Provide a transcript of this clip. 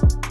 you